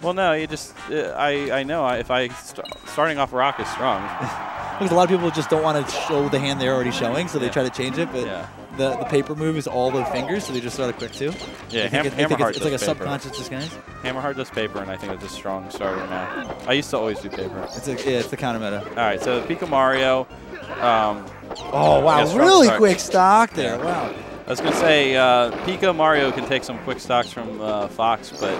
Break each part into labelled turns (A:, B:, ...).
A: Well, no, you just uh, I I know if I st starting off rock is strong.
B: because a lot of people just don't want to show the hand they're already showing, so they
A: Yeah.
B: try to change it. But
A: Yeah.
B: the, the paper move is all the fingers, so they just start a quick two.
A: Yeah, ham-
B: it, think it's, it's like a
A: paper.
B: subconscious disguise.
A: Hammerheart does paper, and I think it's a strong starter now. I used to always do paper.
B: It's a, yeah, it's the counter meta.
A: All right, so Pika Mario. Um,
B: Oh wow, really
A: start.
B: quick stock there.
A: Yeah.
B: Wow.
A: I was gonna say uh, Pika Mario can take some quick stocks from uh, Fox, but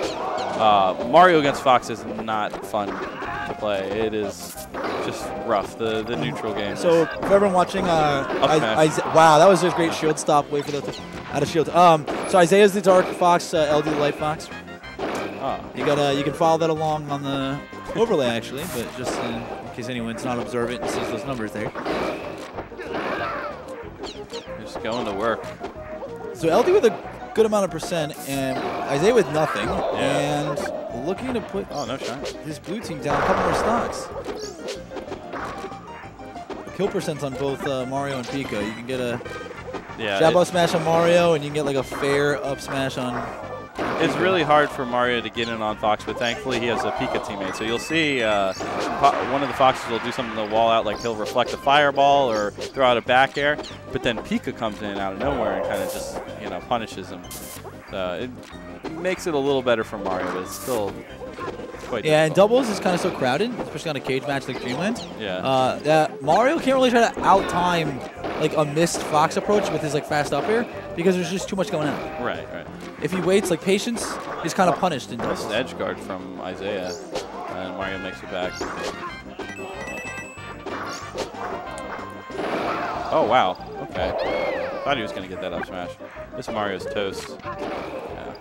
A: uh, Mario against Fox is not fun to play. It is just rough. The the neutral game.
B: So for everyone watching, uh, I. I, wow, that was a great shield stop. Wait for the out of shield. Um, so Isai's the Dark Fox, uh, LD Light Fox.
A: oh,
B: You gotta you can follow that along on the overlay actually, but just in, in case anyone's not observant and sees those numbers there.
A: just going to work.
B: So LD with a good amount of percent and Isai with nothing,
A: Yeah.
B: and looking to put
A: Oh no shot.
B: his blue team down a couple more stocks. Kill percents on both uh, Mario and Pika. You can get a
A: Yeah.
B: jab up smash on Mario, and you can get like a fair up smash on.
A: It's really hard for Mario to get in on Fox, but thankfully he has a Pika teammate. So you'll see uh, one of the Foxes will do something to the wall out, like he'll reflect a fireball or throw out a back air, but then Pika comes in out of nowhere and kind of just, you know, punishes him. So it makes it a little better for Mario, but it's still quite
B: Yeah, and doubles is kind of so crowded, especially on a cage match like Dreamland.
A: Yeah.
B: Uh, that Mario can't really try to out time like a missed Fox approach with his like fast up air because there's just too much going on.
A: right, right.
B: If he waits like patience, he's kind of punished in doubles.
A: edge guard from Isai, and Mario makes it back. Oh, wow. Okay. Thought he was going to get that up smash. This Mario's toast. Yeah.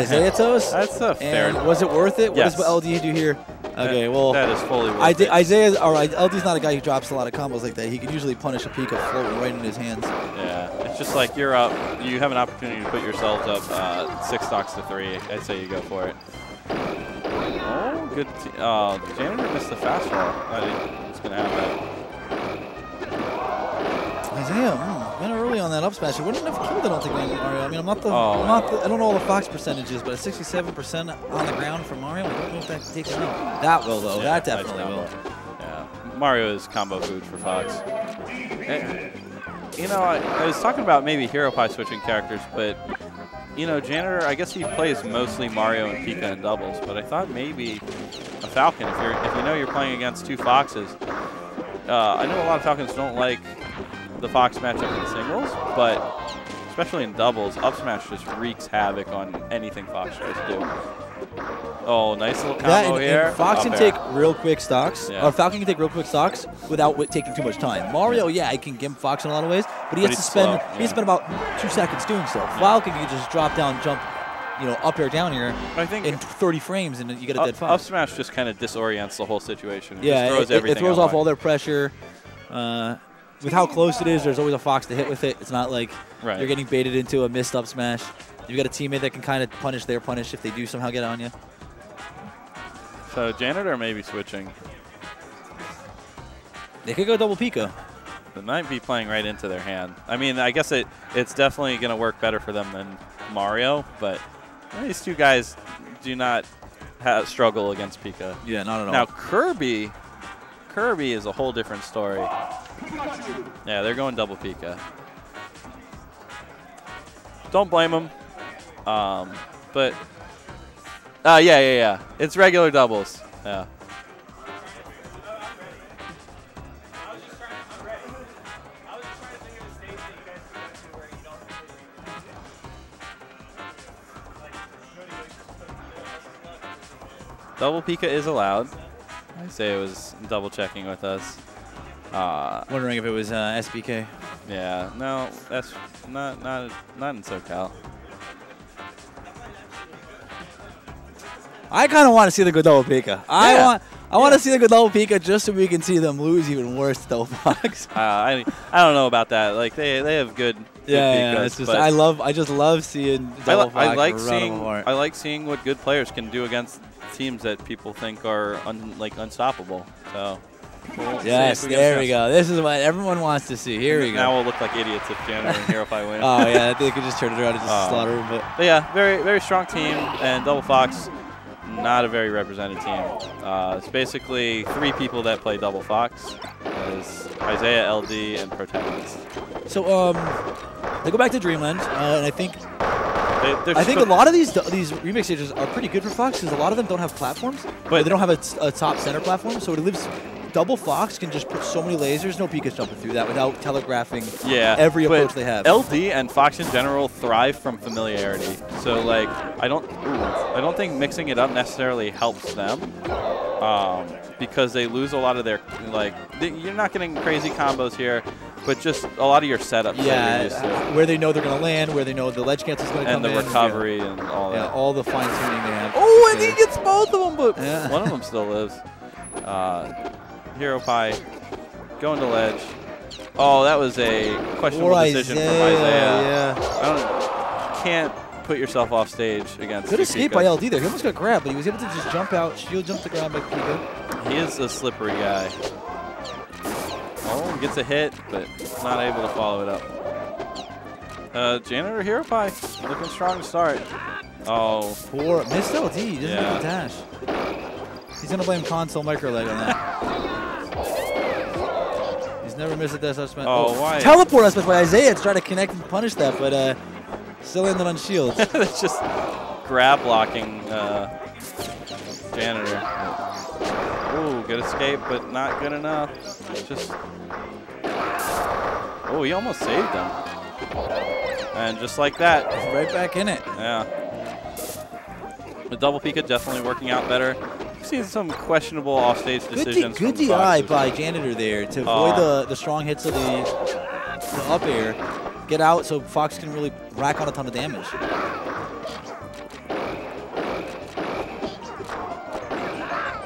B: Is Isai toast?
A: That's a fair.
B: And was it worth it? What
A: Yes.
B: does LD do here? Okay,
A: That-
B: well,
A: that is fully worth
B: I
A: it.
B: Isai, all right, LD's not a guy who drops a lot of combos like that. He can usually punish a Pika floating right in his hands.
A: Yeah, it's just like you're up. You have an opportunity to put yourselves up uh, six stocks to three. I'd say you go for it. Oh, good. T uh, Janitor missed the fast fall. I was going to have that.
B: Isai, mm, went early on that up smash. It wouldn't have killed, I don't think, Mario. I mean, I'm not the,
A: Oh.
B: I'm not the I don't know all the Fox percentages, but 67% on the ground for Mario. I don't know if that takes him out. That will, though.
A: Yeah,
B: that definitely will.
A: Yeah, Mario is combo food for Fox. And, you know, I, I was talking about maybe Hero Pie switching characters, but you know, Janitor, I guess he plays mostly Mario and Pika in doubles, but I thought maybe a Falcon. If you're if you know you're playing against two Foxes, uh, I know a lot of Falcons don't like the Fox matchup in singles, but especially in doubles, up smash just wreaks havoc on anything Fox tries to do. Oh, nice little combo
B: That and,
A: here.
B: and Fox can
A: air.
B: take real quick stocks.
A: Yeah.
B: Or Falcon can take real quick stocks without wi- taking too much time. Mario, yeah, he can gimp Fox in a lot of ways, but he
A: But
B: has to spend
A: slow,
B: he has to spend about two seconds doing so. Falcon can just drop down, jump, you know, up air, down here
A: I think
B: in 30 frames, and you get a
A: up,
B: dead fox.
A: up smash just kind of disorients the whole situation. It
B: Yeah,
A: just throws
B: it, it-
A: everything
B: it throws off all their pressure. Uh, with how close it is, there's always a fox to hit with it. It's not like
A: Right.
B: you're getting baited into a missed up smash. You've got a teammate that can kind of punish their punish if they do somehow get on you.
A: So Janitor may be switching.
B: They could go double Pika.
A: It might be playing right into their hand. I mean, I guess it it's definitely going to work better for them than Mario, but these two guys do not struggle against Pika.
B: Yeah, not at all.
A: Now Kirby, Kirby is a whole different story. Yeah, they're going double Pika. Don't blame them. Um, but uh, yeah, yeah, yeah. It's regular doubles. Yeah. Double Pika is allowed. I say it was double checking with us. Uh,
B: Wondering if it was uh, SBK.
A: yeah, no, that's not not not in SoCal.
B: I kind of want to see the go double Pika. I want I want to see the go double Pika just so we can see them lose even worse to double Fox.
A: Uh, I I don't know about that. Like they they have good. good
B: yeah, yeah, it's just I love I just love seeing
A: I, li- I like seeing. I like seeing what good players can do against teams that people think are un, like unstoppable. So
B: Yes,
A: if we get a
B: there we go. This is what everyone wants to see. Here we go.
A: Now
B: go.
A: we'll look like idiots if Janitor and Hero Pie win.
B: Oh yeah, they could just turn it around and just
A: Oh.
B: slaughter him. But
A: But yeah, very very strong team, and Double Fox, not a very represented team. Uh, it's basically three people that play Double Fox. It's Isai, LD, and Protagonist.
B: so um, they go back to Dreamland, uh, and I think
A: They, they're
B: I think a lot of these these remix stages are pretty good for Fox because a lot of them don't have platforms, but they don't have a, a top center platform, so it lives. Double Fox can just put so many lasers, no Pika's jumping through that without telegraphing
A: yeah,
B: every approach they have.
A: LD and Fox in general thrive from familiarity. So like, I don't, I don't think mixing it up necessarily helps them. Um, because they lose a lot of their like, th- you're not getting crazy combos here, but just a lot of your setups. that you're used to.
B: yeah, where they know they're going to land, where they know the ledge cancel is going to come
A: and the
B: in.
A: recovery and all
B: Yeah,
A: that.
B: all the fine tuning they have.
A: Oh, and he gets both of them, but
B: Yeah.
A: one of them still lives. Uh, Hero Pie going to ledge. Oh, that was a questionable
B: Or
A: decision
B: Isai,
A: from Isai.
B: yeah.
A: I don't, can't put yourself off stage against.
B: Good escape by LD there. He almost got grabbed, but he was able to just jump out, shield jump to grab by Pika.
A: He is a slippery guy. Oh, gets a hit, but not able to follow it up. Uh, Janitor Hero Pie looking strong to start. Oh,
B: Poor missed LD. He doesn't
A: Yeah.
B: get the dash. He's gonna blame console micro leg on that. Never missed a up smash.
A: Oh, why?
B: Teleport up smash by Isai to try to connect and punish that, but uh, still ended on shield.
A: it's just grab blocking uh, janitor. Ooh, good escape, but not good enough. Just oh, he almost saved him. And just like that,
B: right back in it.
A: yeah. The double Pika definitely working out better. Seen some questionable offstage
B: Good,
A: decisions.
B: good
A: from
B: DI by Janitor there to uh, avoid
A: Aw.
B: the, the strong hits of the, the up air. Get out so Fox can really rack on a ton of damage.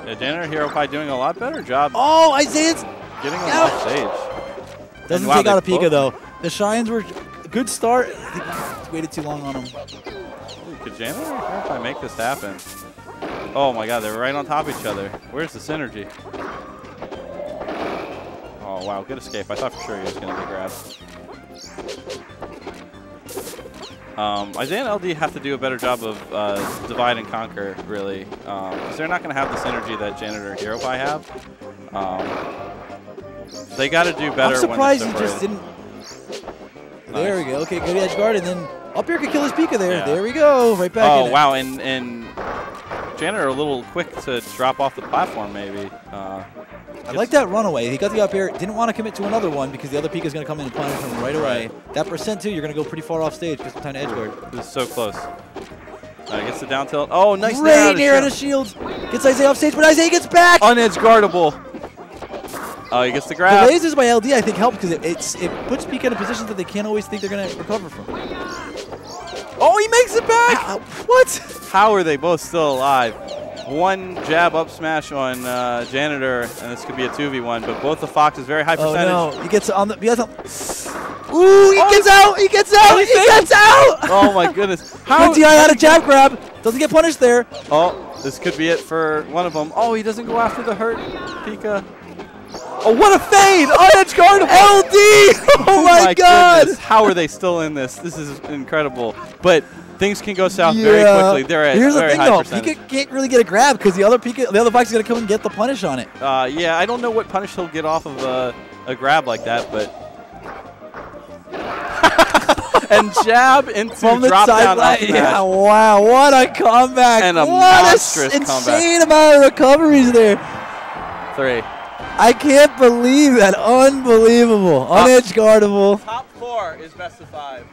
A: Yeah, Janitor Hero Pie doing a lot better job
B: Oh, Isai's
A: getting him
B: Ouch.
A: off stage.
B: doesn't
A: wow,
B: take out a Pika though. The Shines were good start. I think waited too long on him.
A: Ooh, could Janitor Hero Pie make this happen? Oh my god, they're right on top of each other. Where's the synergy? Oh wow, good escape. I thought for sure he was going to get grabbed. Um, Isai and LD have to do a better job of uh, divide and conquer, really, because they're not going to have the synergy that Janitor and Hero Pie have. Um, they got to do better.
B: I'm surprised he
A: when they're
B: just didn't. There we go. Okay, good edge guard, and then up here could kill his Pika there.
A: Yeah.
B: There we go. Right back in
A: Oh wow, and and Janitor a little quick to drop off the platform, maybe. Uh,
B: I like that runaway. He got the up air. Didn't want to commit to another one because the other Pika's going to come in and punish him right away. That percent too, you're going to go pretty far off stage. Get some time to edge guard.
A: This is so close. Uh, gets the down tilt. Oh, nice
B: Great
A: nair out of
B: near out of
A: shield.
B: Gets Isai off stage, but Isai gets back.
A: Unedge guardable. Oh, he gets the grab.
B: The lasers by LD I think help because it, it's it puts Pika in a position that they can't always think they're going to recover from.
A: Oh, he makes it back.
B: What?
A: How are they both still alive? One jab up smash on uh, Janitor, and this could be a 2v1, but both the Foxes very high percentage.
B: Oh no! He gets on the. He gets on, Ooh! He
A: Oh,
B: gets out! He gets out! He gets out!
A: Oh my goodness. How?
B: DI out of jab grab. Doesn't get punished there.
A: Oh, this could be it for one of them. Oh, he doesn't go after the hurt Pika. Oh, what a fade! Unedge guardable.
B: LD! My, god!
A: Goodness. How are they still in this? This is incredible. But things can go south very quickly. They're at
B: Here's the thing though,
A: percentage.
B: Pika can't really get a grab because the other Pika, the other Fox is gonna come and get the punish on it.
A: Uh, yeah, I don't know what punish he'll get off of a, a grab like that, but. and jab into
B: From the
A: drop down
B: sideline. Yeah, wow, what a comeback.
A: And a
B: what
A: monstrous
B: a
A: comeback.
B: insane amount of recoveries there.
A: Three.
B: I can't believe that. Unbelievable. Unedge guardable.
A: Top four is best of five.